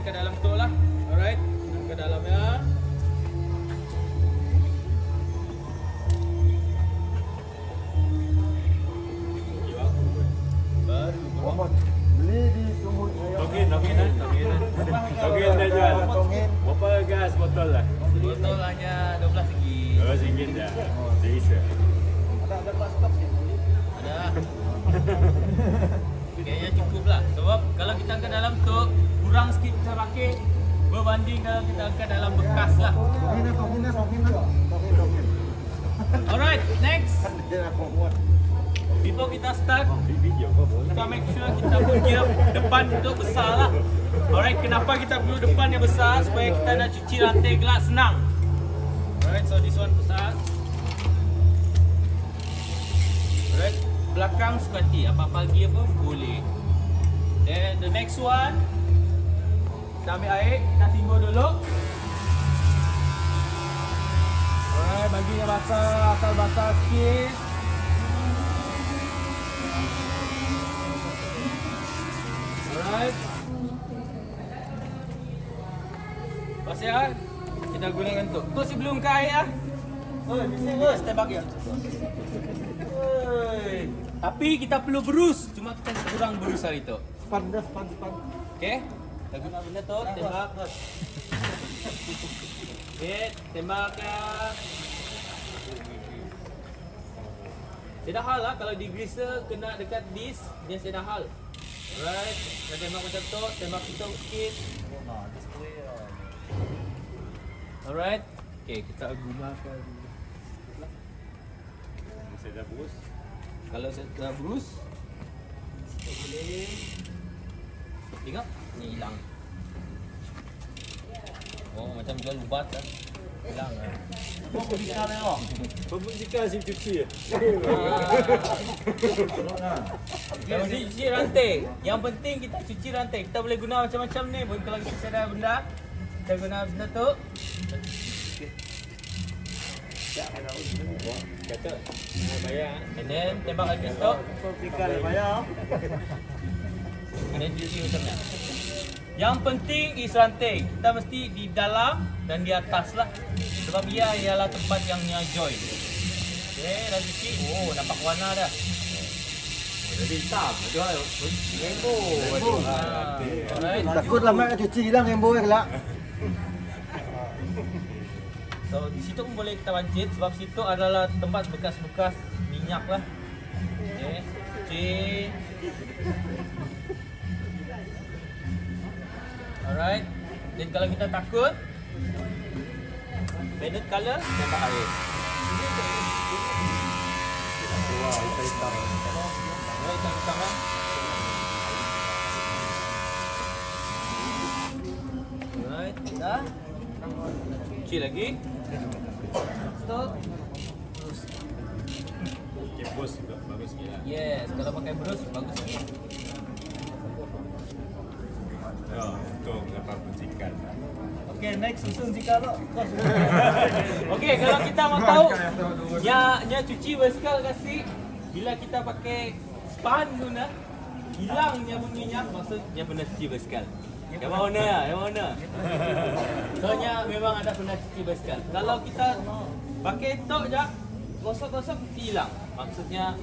balik ke dalam tu lah. Alright, ke dalam ya. Muhammad beli di Tumut Tongin, tongin eh. Tongin eh. Tongin dah jual. Tongin. Berapa gas botol lah? Botol hanya 12 ringgit. Dua ringgit dah. Bisa. Ada ada kelas stop sih. Ada. Kayaknya cukup lah. Sebab kalau kita angkat dalam tu kurang sikit kita pakai berbanding kalau kita angkat dalam bekas lah. Alright, next. Before kita start, kita make sure kita punya depan tu besar lah. Alright, kenapa kita perlu depan yang besar? Supaya kita nak cuci rantai gelap senang. Alright, so this one besar. Alright, belakang suka hati. Apa-apa lagi apa boleh. Then the next one, kita ambil air, kita tinggal dulu. Alright, bagi yang basah, asal basah sikit. Alright. Pasal ah, kita gunakan tu. Tu sebelum ke air ah. Oi, bising oi, step back ya. Oi. Tapi kita perlu berus. Cuma kita kurang berus hari tu. Span dah, span, span. Okey. Kita guna benda tu, tembak. Okey, tembak ah. Sedah hal lah kalau di greaser kena dekat dis dia sedah hal. Alright, kita tembak macam tu, tembak kita sikit. Alright. Okay, kita gunakan Saya dah bus. Kalau saya dah berus kita boleh tengok ni hilang. Oh, macam jual ubat kan. Hilang ah. Apa bisa ni oh? Pembuk jika si cuci. Yang mesti cuci rantai. Yang penting kita cuci rantai. Kita boleh guna macam-macam ni. Kalau kita sedar benda, kita guna benda tu. Kata. Bayar. And then tembak lagi stop. Bayar. And then cuci macam ni. Yang penting is rantai. Kita mesti di dalam dan di atas lah. Sebab ia ialah tempat yang nya join. Okay, dah cuci. Oh, nampak warna dah. Jadi hitam. Ada rainbow. Rainbow. Ah. Takutlah mak cuci hilang rainbow kelak. So di situ pun boleh kita pancit sebab situ adalah tempat bekas-bekas minyak lah. Okay. Alright. Dan kalau kita takut Banded color tembak air. Wah. Alright, kita hitam lah. Alright, dah. Cuci lagi. Stop. Okay, bos juga bagus sikit lah. Yes, kalau pakai brush bagus sikit. Ya, untuk lepas pencikan. Okey, next susun jika lo. Okey, kalau kita mau tahu nya nya cuci basikal kasih bila kita pakai span guna hilangnya bunyinya maksudnya pernah cuci basikal. Yang mana ya? Yang mana? Soalnya memang ada pernah cuci basikal. Kalau kita pakai tok je gosok-gosok hilang. Maksudnya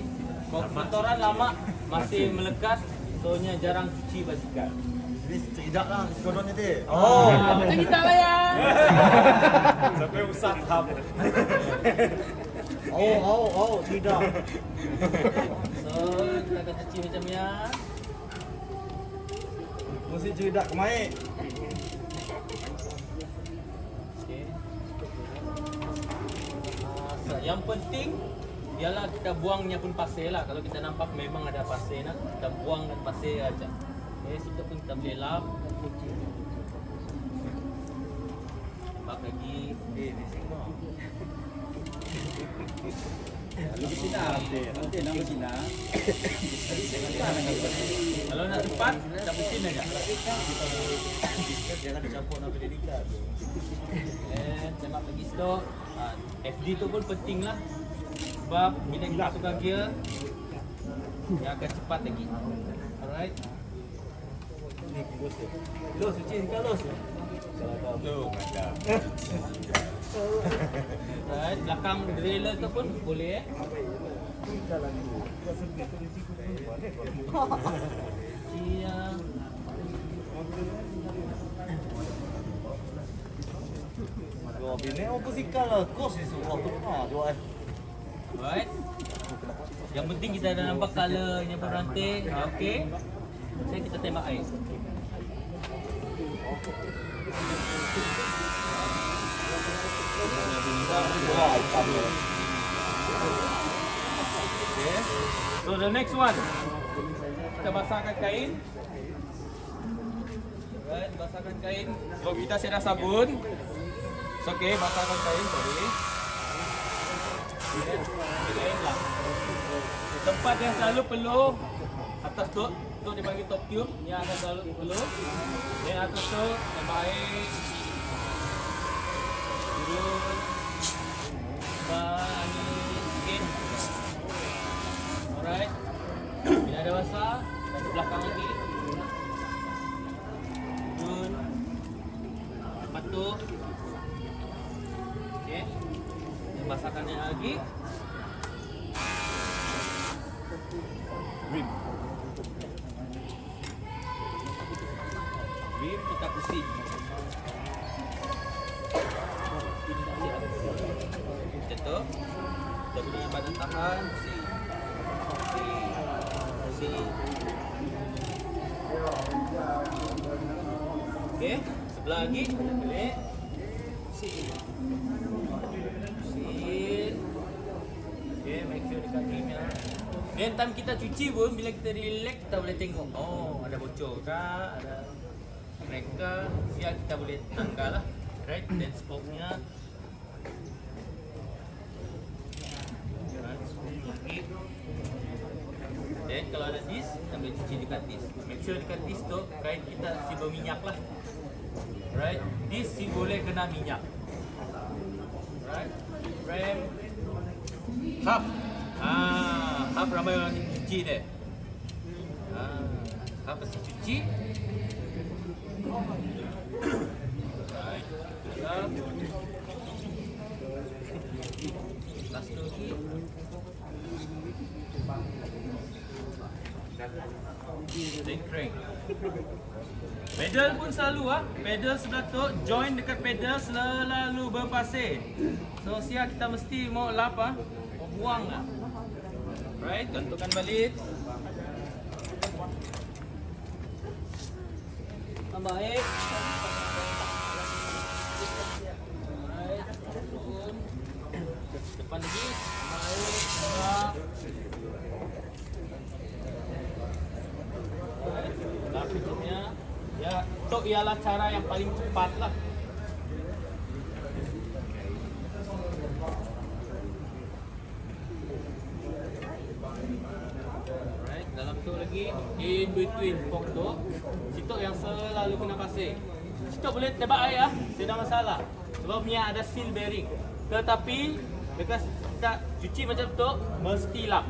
kotoran lama masih melekat soalnya jarang cuci basikal. Jadi tidak lah kodon itu. Oh, macam kita lah ya. Sampai usap hap. Oh, oh, oh, tidak. So, kita akan cuci macam ya. Mesti tidak kemai. Okay. Uh, yang penting ialah kita buangnya pun pasir lah. Kalau kita nampak memang ada pasir nak, kita buang dan pasir aja. Okay, situ pun kita boleh lap. Bak lagi. Eh, di sini. Kalau nak cepat, kita pusin aja. Jangan dicampur nak beli. Eh, tembak lagi stok. Uh, FD tu pun penting lah. Sebab bila kita tukar gear, dia akan cepat lagi. Alright. tu. Los suci kan los. Salah tahu. Right, belakang trailer tu pun boleh eh. Cia. Yo, bini apa sih kalau kos ni semua tu ah, jual eh. Right. Yang penting kita dah nampak colornya perantai. Ah, Okey. Saya kita tembak air. Okay. So the next one. Kita basahkan kain. Right, basahkan kain. So kita sedah sabun. So, okay, basahkan kain. Sorry. Lain lah. Tempat yang selalu perlu atas tu, tu dipanggil top tube yang akan selalu perlu. Yang atas tu tembak Turun. Bani sikit. Alright. Bila ada basah, ke belakang lagi. Lepas tu. Okay. Basahkan lagi. Beri badan tahan. Pusing. Pusing. Pusing. Okey. Sebelah lagi. Balik. Pusing. Pusing. Okay, make sure dekat rimnya. Then time kita cuci pun bila kita relax kita boleh tengok. Oh, ada bocor ke? Ada mereka siap kita boleh tanggal lah. Right? Then spoke-nya. Right, lagi. Then kalau ada dis, boleh cuci dekat dis. Make sure dekat dis tu kain kita si berminyak lah. Right? Dis si boleh kena minyak. Right? Frame Hap. Ah, hap ramai orang cuci deh. Ah, hap mesti cuci. Right. Hap. Last tu Pedal pun selalu ah. Pedal sebelah tu join dekat pedal selalu berpasir. So siap kita mesti mau lap ah. Mau buang ah. Right, tentukan balik. Tambah turun. Depan lagi. Ya, itu ialah cara yang paling cepat lah. Alright, dalam tu lagi in between fork tu. Situ yang selalu kena pasir. Situ boleh tebak air ah, tidak masalah. Sebab punya ada seal bearing. Tetapi dekat kita cuci macam tu mesti lap.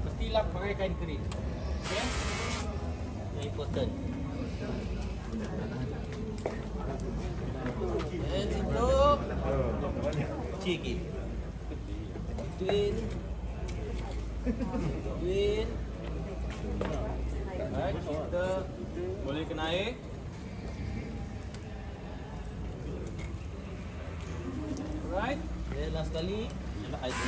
Mesti lap pakai kain kering. Yang important. Dan situ cuci lagi. Between Win. Alright, kita boleh kena air. Then last kali tu.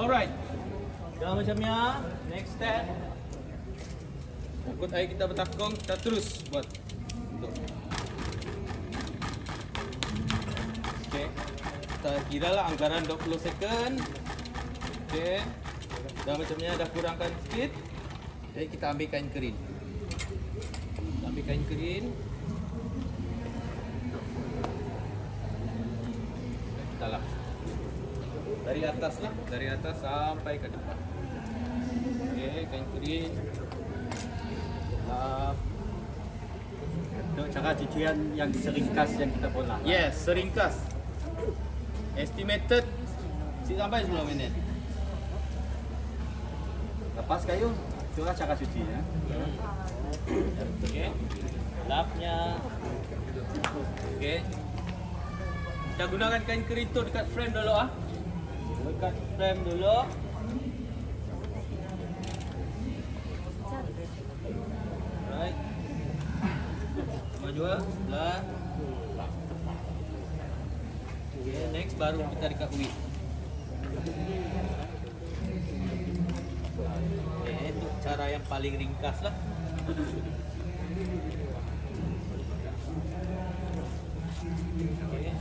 Alright. Dah macamnya. Next step. Ukut air kita bertakung, kita terus buat. Tuh. Okay. Kita kira lah anggaran 20 second. Okay. Dah macamnya dah kurangkan sikit. Jadi kita ambil kain kering. Kita ambil kain kering. Kita lap. Dari atas lah, dari atas sampai ke depan. Okey, kain kering. Lap. Untuk cara cucian yang seringkas yang kita bola. Yes, seringkas. Estimated sampai 10 minit. Lepas kayu, itulah cara cucinya. Okey. Lapnya. Okey. Kita gunakan kain kering tu dekat frame dulu ah. Dekat frame dulu. Right. Maju ah. Sebelah. Okay, next baru kita dekat width. Okay, itu cara yang paling ringkas lah. Okay.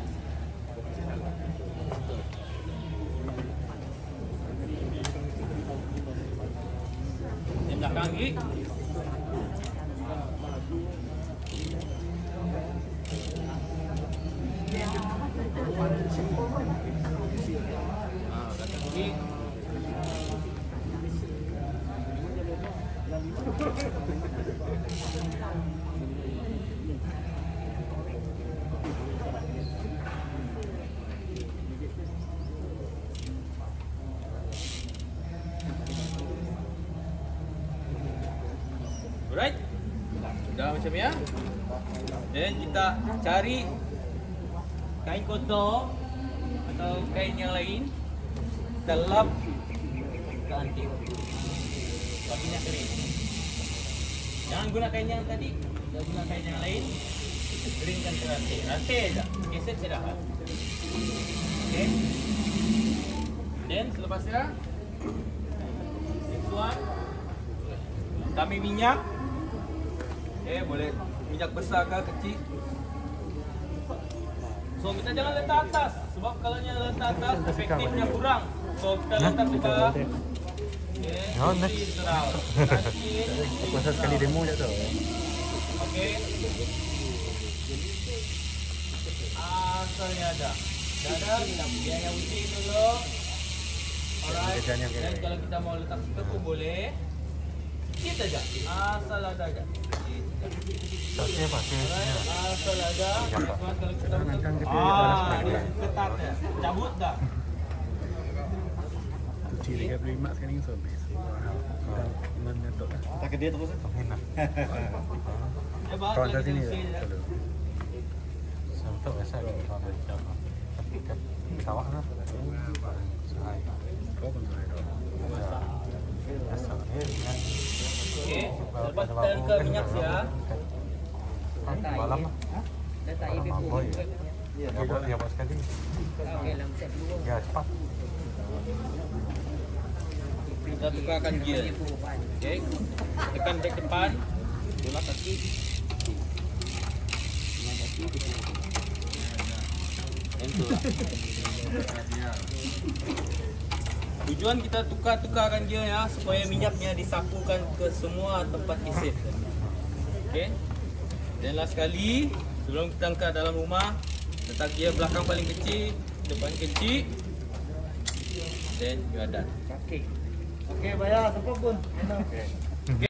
Yang belakang lagi. Alright. Dah macam ya. Dan kita cari kain kotor atau kain yang lain. Kita lap ke anti. Baginya kering. Jangan guna kain yang tadi. Kita guna kain yang lain. Keringkan ke rantai. Rantai aja. Geser sudah. Okay. Then selepasnya next one minyak. Eh boleh minyak besar ke kecil. So kita jangan letak atas sebab kalau nya letak atas efektifnya kurang. So kita letak di bawah. Okay. Oh, next. Masa sekali demo je tu. Okey. Asalnya ada. Dah ada, kita biar yang uji dulu. Alright. Dan kalau kita mau letak stiker pun boleh. Sikit aja. Asal ada aja. Sausnya apa? Alright, Sausnya. asal ada. Cuma kalau kita letak kan kita balas Ah, balik dia lah. ketat ya. Cabut dah. Cuci dekat beli mak sekarang ni sobis. Menyentuh lah. Tak ke dia terus. Enak. Dia bawa Kawan lagi kat sini usi je. je. Sentuh biasa ni kalau dari jauh. Tapi kan kawak lah. Sehai. Kau pun sehai dah. Okey. Lepas kita ke minyak sia. Malam lah. Letak ibu boy. Ya, buat dia buat sekali. Okey, dalam set dulu. Ya cepat. Kita tukarkan gear. Okey. Tekan brake depan. Tolak kaki. Dan tolak. Tujuan kita tukar-tukarkan gear ya supaya minyaknya disapukan ke semua tempat isi. Okey. Dan last sekali sebelum kita angkat dalam rumah letak gear belakang paling kecil, depan kecil. Then you are done. Okey, bayar siapa pun. Enak.